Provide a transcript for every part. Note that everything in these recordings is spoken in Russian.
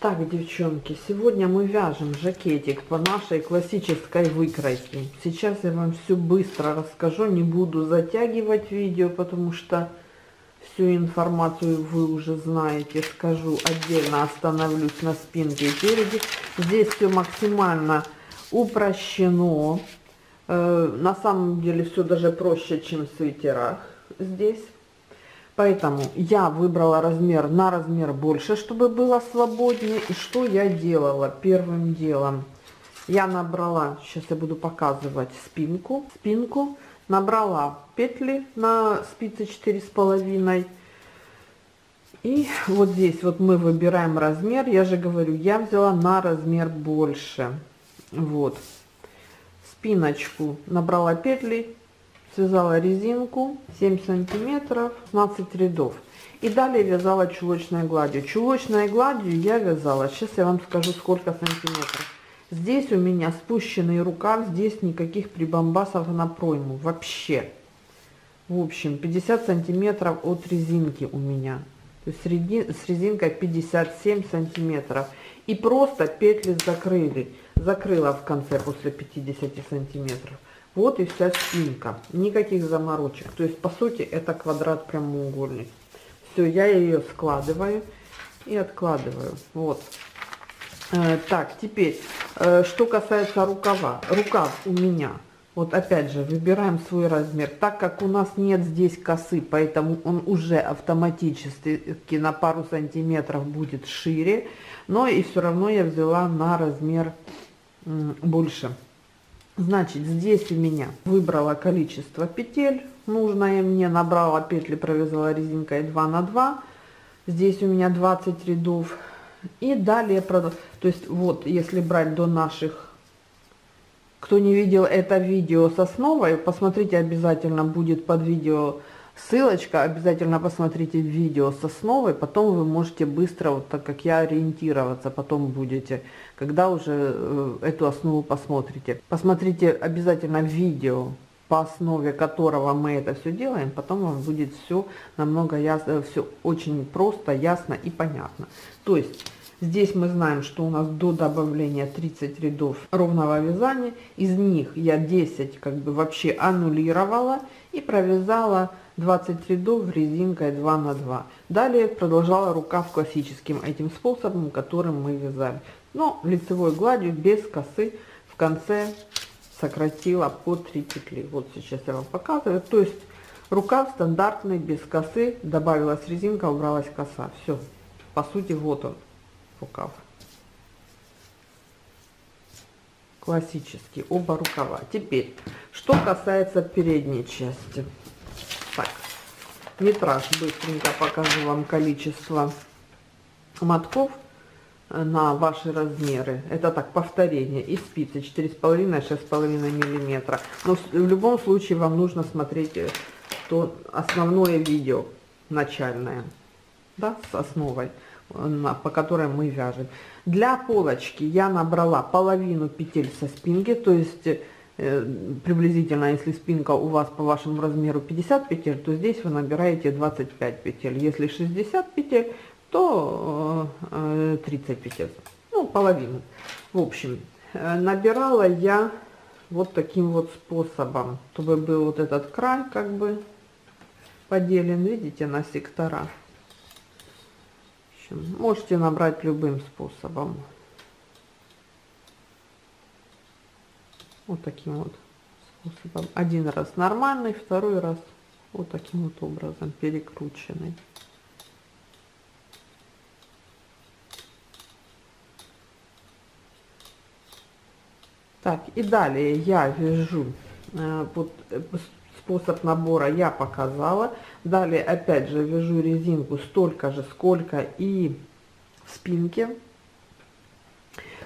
Так, девчонки, сегодня мы вяжем жакетик по нашей классической выкройке. Сейчас я вам все быстро расскажу, не буду затягивать видео, потому что всю информацию вы уже знаете. Скажу отдельно, остановлюсь на спинке и переди. Здесь все максимально упрощено. Э, на самом деле все даже проще, чем в свитерах здесь. Поэтому я выбрала размер на размер больше, чтобы было свободнее. И что я делала первым делом? Я набрала, сейчас я буду показывать спинку, спинку, набрала петли на спицы четыре с половиной. И вот здесь вот мы выбираем размер. Я же говорю, я взяла на размер больше. Вот. Спиночку набрала петли связала резинку 7 сантиметров 15 рядов. И далее вязала чулочной гладью. Чулочной гладью я вязала. Сейчас я вам скажу сколько сантиметров. Здесь у меня спущенный рукав здесь никаких прибамбасов на пройму вообще. В общем 50 сантиметров от резинки у меня. То есть с резинкой 57 сантиметров. И просто петли закрыли. Закрыла в конце после 50 сантиметров вот и вся спинка. Никаких заморочек. То есть, по сути, это квадрат прямоугольник. Все, я ее складываю и откладываю. Вот. Э, так, теперь, э, что касается рукава. Рукав у меня, вот опять же, выбираем свой размер. Так как у нас нет здесь косы, поэтому он уже автоматически на пару сантиметров будет шире. Но и все равно я взяла на размер больше. Значит, здесь у меня выбрала количество петель нужное мне, набрала петли, провязала резинкой 2 на 2. Здесь у меня 20 рядов. И далее, то есть вот, если брать до наших, кто не видел это видео с основой, посмотрите обязательно, будет под видео ссылочка, обязательно посмотрите видео с основой, потом вы можете быстро, вот так как я, ориентироваться потом будете, когда уже э, эту основу посмотрите. Посмотрите обязательно видео, по основе которого мы это все делаем, потом вам будет все намного ясно, все очень просто, ясно и понятно. То есть Здесь мы знаем, что у нас до добавления 30 рядов ровного вязания. Из них я 10 как бы вообще аннулировала и провязала 20 рядов резинкой 2 на 2. Далее продолжала рукав классическим этим способом, которым мы вязали. Но лицевой гладью без косы в конце сократила по 3 петли. Вот сейчас я вам показываю. То есть рукав стандартный, без косы, добавилась резинка, убралась коса. Все. По сути, вот он, рукав. Классический, оба рукава. Теперь, что касается передней части метраж быстренько покажу вам количество мотков на ваши размеры. Это так повторение. И спицы 4,5 6,5 миллиметра. Но в любом случае вам нужно смотреть э, то основное видео начальное да, с основой на, по которой мы вяжем. Для полочки я набрала половину петель со спинки то есть Э, приблизительно, если спинка у вас по вашему размеру 50 петель, то здесь вы набираете 25 петель. Если 60 петель, то 30 э, петель, ну, половину. В общем, э, набирала я вот таким вот способом, чтобы был вот этот край как бы поделен, видите, на сектора. Можете набрать любым способом. Вот таким вот способом. Один раз нормальный, второй раз вот таким вот образом перекрученный. Так, и далее я вяжу, э, вот э, способ набора я показала. Далее опять же вяжу резинку столько же, сколько и в спинке.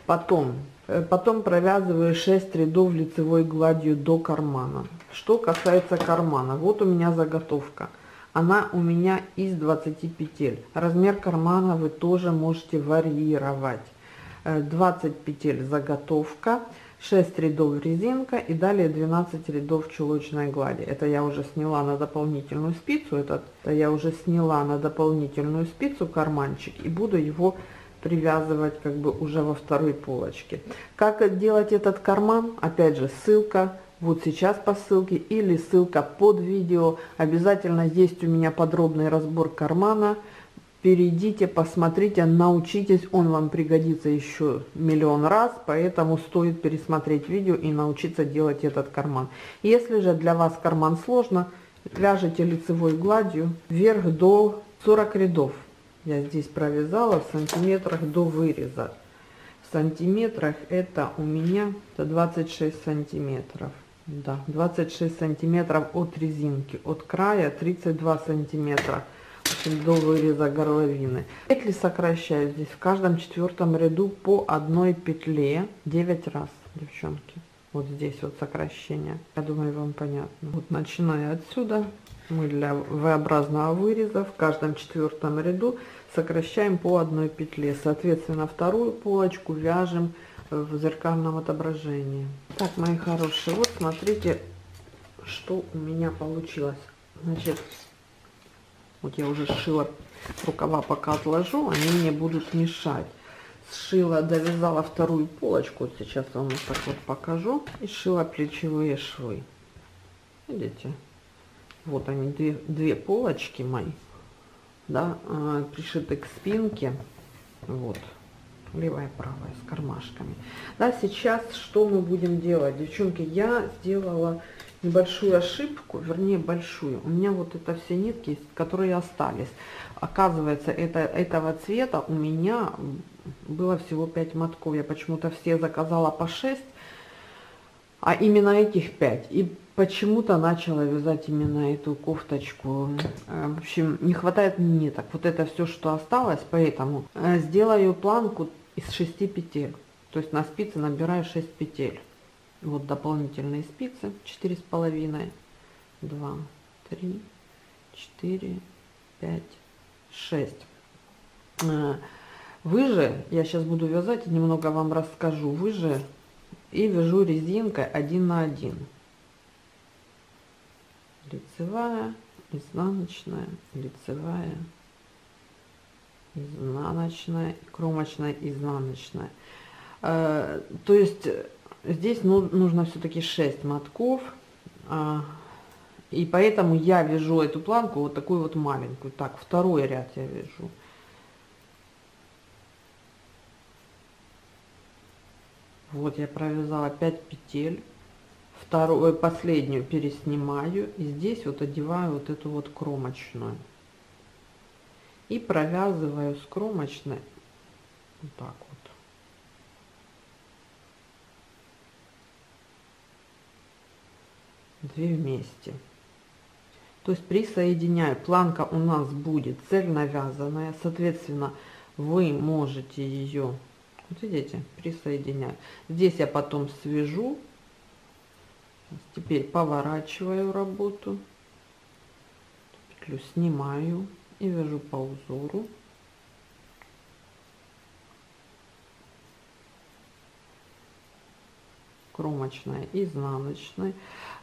Потом Э, потом провязываю 6 рядов лицевой гладью до кармана. Что касается кармана, вот у меня заготовка. Она у меня из 20 петель. Размер кармана вы тоже можете варьировать. 20 э, петель заготовка, 6 рядов резинка и далее 12 рядов чулочной глади. Это я уже сняла на дополнительную спицу, этот это я уже сняла на дополнительную спицу карманчик и буду его привязывать как бы уже во второй полочке. Как делать этот карман? Опять же, ссылка вот сейчас по ссылке или ссылка под видео. Обязательно есть у меня подробный разбор кармана. Перейдите, посмотрите, научитесь, он вам пригодится еще миллион раз, поэтому стоит пересмотреть видео и научиться делать этот карман. Если же для вас карман сложно, вяжите лицевой гладью вверх до 40 рядов. Я здесь провязала в сантиметрах до выреза. В сантиметрах это у меня 26 сантиметров. Да, 26 сантиметров от резинки, от края 32 сантиметра до выреза горловины. Петли сокращаю здесь в каждом четвертом ряду по одной петле 9 раз, девчонки. Вот здесь вот сокращение. Я думаю, вам понятно. Вот начиная отсюда, мы для V-образного выреза в каждом четвертом ряду сокращаем по одной петле. Соответственно, вторую полочку вяжем в зеркальном отображении. Так, мои хорошие, вот смотрите, что у меня получилось. Значит, вот я уже сшила рукава, пока отложу, они мне будут мешать. Сшила, довязала вторую полочку, сейчас вам так вот покажу, и сшила плечевые швы. Видите? Вот они, две, две полочки мои, да, а, пришиты к спинке, вот левая правая с кармашками. Да сейчас что мы будем делать? Девчонки я сделала небольшую ошибку вернее большую. У меня вот это все нитки которые остались. Оказывается это этого цвета у меня было всего 5 мотков. Я почему-то все заказала по 6 а именно этих 5 и почему-то начала вязать именно эту кофточку. Э, в общем, не хватает ниток. Вот это все, что осталось, поэтому э, сделаю планку из 6 петель. То есть на спице набираю 6 петель. Вот дополнительные спицы четыре с половиной, два, три, четыре, пять, шесть. Э, вы же, я сейчас буду вязать и немного вам расскажу, вы же и вяжу резинкой один на один. Лицевая, изнаночная, лицевая, изнаночная, кромочная, изнаночная. Э, то есть здесь ну, нужно все-таки 6 мотков. Э, и поэтому я вяжу эту планку вот такую вот маленькую. Так, второй ряд я вяжу. Вот я провязала 5 петель. Вторую, последнюю переснимаю. И здесь вот одеваю вот эту вот кромочную и провязываю с кромочной вот так вот. Две вместе. То есть присоединяю. Планка у нас будет цельновязанная, соответственно, вы можете ее, вот видите, присоединять. Здесь я потом свяжу. Теперь поворачиваю работу, петлю снимаю и вяжу по узору кромочная изнаночная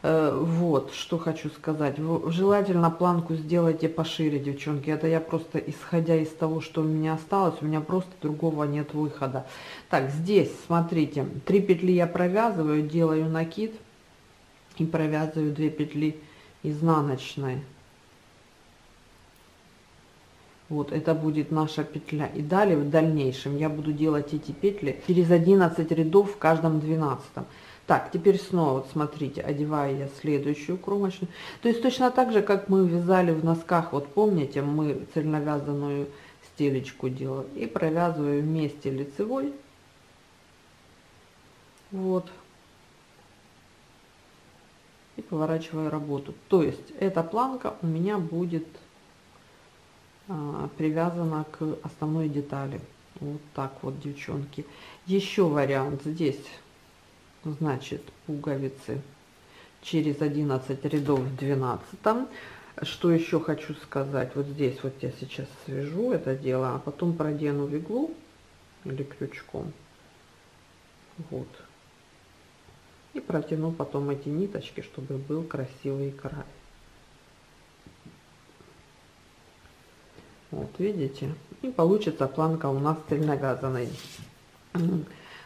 э, вот что хочу сказать. Желательно планку сделайте пошире девчонки. Это я просто исходя из того что у меня осталось у меня просто другого нет выхода. Так здесь смотрите 3 петли я провязываю делаю накид и провязываю 2 петли изнаночной. Вот это будет наша петля. И далее в дальнейшем я буду делать эти петли через 11 рядов в каждом 12 так теперь снова вот смотрите одеваю я следующую кромочную. То есть точно так же как мы вязали в носках вот помните мы цельновязанную стелечку делали и провязываю вместе лицевой. Вот. И поворачиваю работу. То есть эта планка у меня будет а, привязана к основной детали. Вот так вот, девчонки. Еще вариант здесь, значит, пуговицы через 11 рядов в 12. Что еще хочу сказать? Вот здесь вот я сейчас свяжу это дело, а потом продену в иглу или крючком. Вот. И протяну потом эти ниточки, чтобы был красивый край. Вот. видите? И получится планка у нас цельновязанной.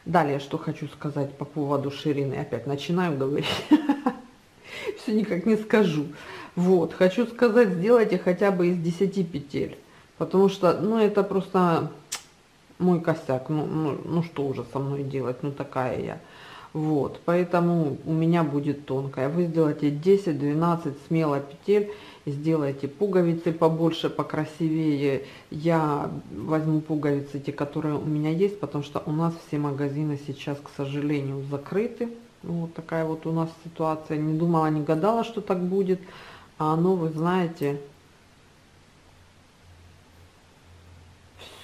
Далее, что хочу сказать по поводу ширины. Опять начинаю говорить. Все никак не скажу. Вот, хочу сказать, сделайте хотя бы из 10 петель. Потому что, ну, это просто мой косяк. Ну, ну, ну что уже со мной делать? Ну, такая я. Вот, поэтому у меня будет тонкая. Вы сделаете 10-12 смело петель, сделайте пуговицы побольше, покрасивее. Я возьму пуговицы, те, которые у меня есть, потому что у нас все магазины сейчас, к сожалению, закрыты. Вот такая вот у нас ситуация. Не думала, не гадала, что так будет. А оно, вы знаете,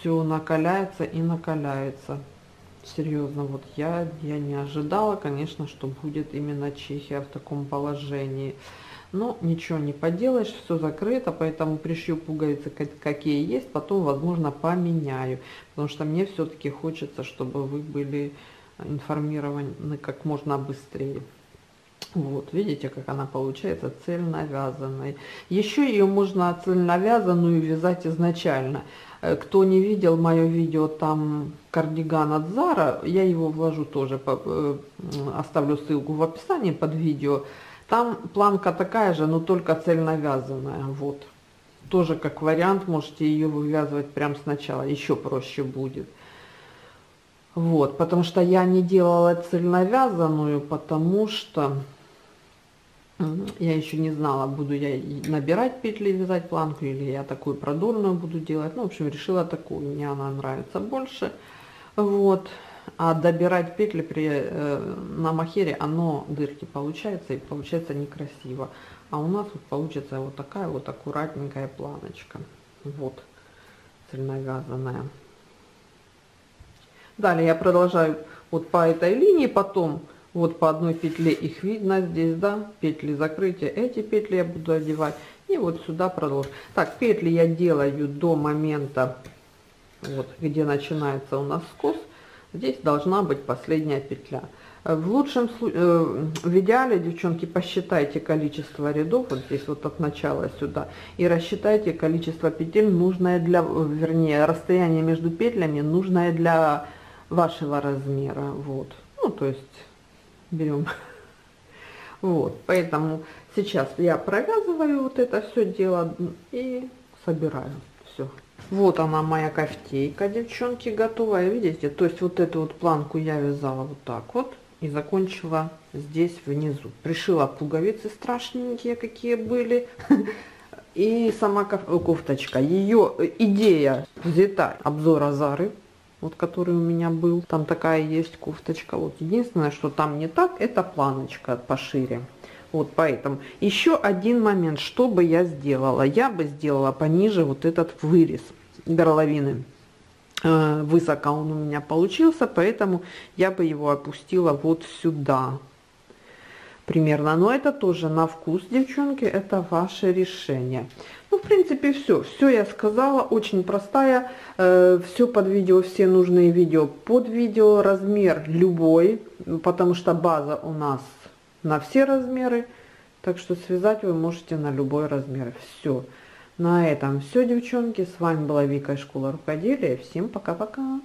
все накаляется и накаляется серьезно, вот я, я не ожидала, конечно, что будет именно Чехия в таком положении. Но ничего не поделаешь, все закрыто, поэтому пришью пуговицы какие есть, потом, возможно, поменяю. Потому что мне все-таки хочется, чтобы вы были информированы как можно быстрее. Вот, видите, как она получается цельно вязаной. Еще ее можно цельно вязаную вязать изначально. Э, кто не видел мое видео, там кардиган от Зара, я его вложу тоже, э, оставлю ссылку в описании под видео. Там планка такая же, но только цельновязанная, вот. Тоже как вариант, можете ее вывязывать прямо сначала, еще проще будет. Вот, потому что я не делала цельновязанную, потому что я еще не знала, буду я набирать петли, вязать планку, или я такую продольную буду делать. Ну, в общем, решила такую, мне она нравится больше. Вот. А добирать петли при, э, на махере, оно дырки получается, и получается некрасиво. А у нас вот получится вот такая вот аккуратненькая планочка. Вот, цельновязанная. Далее я продолжаю вот по этой линии, потом вот по одной петле их видно здесь, да, петли закрытия, эти петли я буду одевать, и вот сюда продолжу. Так, петли я делаю до момента, вот, где начинается у нас скос, здесь должна быть последняя петля. В лучшем случае, э, в идеале, девчонки, посчитайте количество рядов, вот здесь вот от начала сюда, и рассчитайте количество петель, нужное для, вернее, расстояние между петлями, нужное для вашего размера, вот. Ну, то есть берем. Вот, поэтому сейчас я провязываю вот это все дело и собираю все. Вот она моя кофтейка, девчонки, готовая, видите? То есть вот эту вот планку я вязала вот так вот и закончила здесь внизу. Пришила пуговицы страшненькие, какие были. И сама кофточка. Ее идея взята обзора Зары вот который у меня был. Там такая есть кофточка. Вот единственное, что там не так, это планочка пошире. Вот поэтому. Еще один момент, что бы я сделала? Я бы сделала пониже вот этот вырез горловины. Э, высоко он у меня получился, поэтому я бы его опустила вот сюда примерно. Но это тоже на вкус, девчонки, это ваше решение. Ну, в принципе, все. Все я сказала, очень простая. Э, все под видео, все нужные видео под видео. Размер любой, потому что база у нас на все размеры. Так что связать вы можете на любой размер. Все. На этом все, девчонки. С вами была Вика из школы рукоделия. Всем пока-пока.